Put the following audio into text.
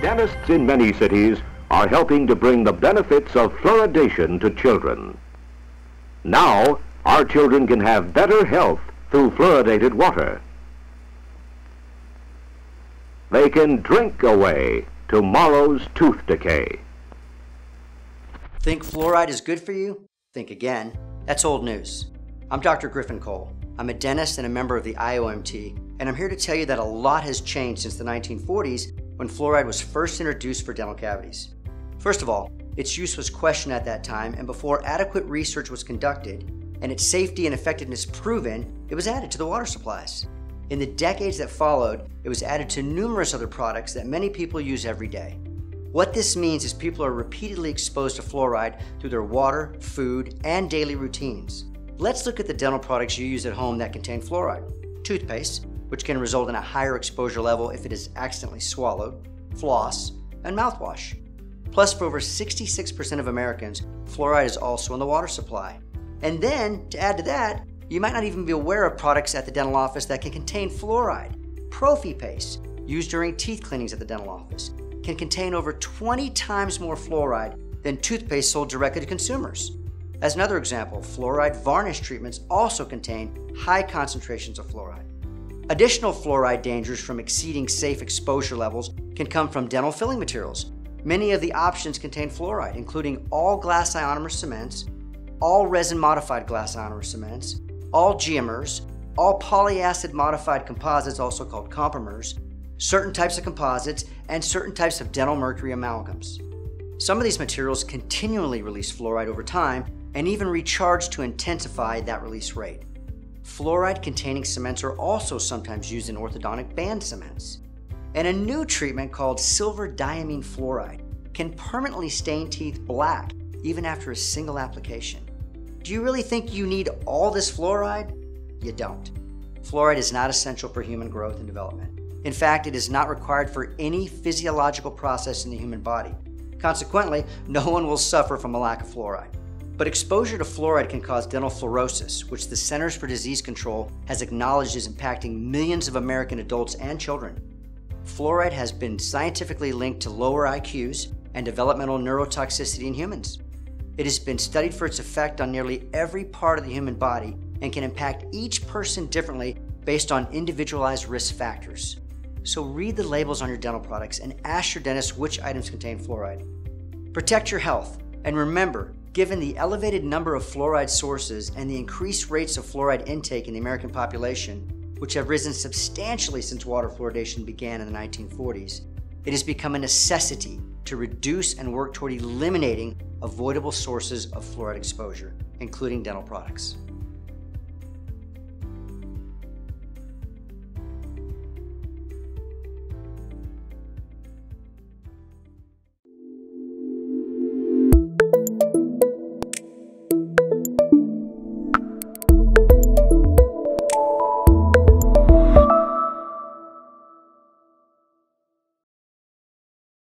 Dentists in many cities are helping to bring the benefits of fluoridation to children. Now, our children can have better health through fluoridated water. They can drink away tomorrow's tooth decay. Think fluoride is good for you? Think again. That's old news. I'm Dr. Griffin Cole. I'm a dentist and a member of the IAOMT, and I'm here to tell you that a lot has changed since the 1940s when fluoride was first introduced for dental cavities. First of all, its use was questioned at that time, and before adequate research was conducted and its safety and effectiveness proven, it was added to the water supplies. In the decades that followed, it was added to numerous other products that many people use every day. What this means is people are repeatedly exposed to fluoride through their water, food, and daily routines. Let's look at the dental products you use at home that contain fluoride. Toothpaste, which can result in a higher exposure level if it is accidentally swallowed, floss, and mouthwash. Plus, for over 66% of Americans, fluoride is also in the water supply. And then, to add to that, you might not even be aware of products at the dental office that can contain fluoride. Prophy paste, used during teeth cleanings at the dental office, can contain over 20 times more fluoride than toothpaste sold directly to consumers. As another example, fluoride varnish treatments also contain high concentrations of fluoride. Additional fluoride dangers from exceeding safe exposure levels can come from dental filling materials. Many of the options contain fluoride, including all glass ionomer cements, all resin modified glass ionomer cements, all giomers, all polyacid modified composites, also called compomers, certain types of composites, and certain types of dental mercury amalgams. Some of these materials continually release fluoride over time and even recharge to intensify that release rate. Fluoride containing cements are also sometimes used in orthodontic band cements. And a new treatment called silver diamine fluoride can permanently stain teeth black even after a single application. Do you really think you need all this fluoride? You don't. Fluoride is not essential for human growth and development. In fact, it is not required for any physiological process in the human body. Consequently, no one will suffer from a lack of fluoride. But exposure to fluoride can cause dental fluorosis, which the Centers for Disease Control has acknowledged is impacting millions of American adults and children. Fluoride has been scientifically linked to lower IQs and developmental neurotoxicity in humans. It has been studied for its effect on nearly every part of the human body and can impact each person differently based on individualized risk factors. So read the labels on your dental products and ask your dentist which items contain fluoride. Protect your health, and remember, given the elevated number of fluoride sources and the increased rates of fluoride intake in the American population, which have risen substantially since water fluoridation began in the 1940s, it has become a necessity to reduce and work toward eliminating avoidable sources of fluoride exposure, including dental products.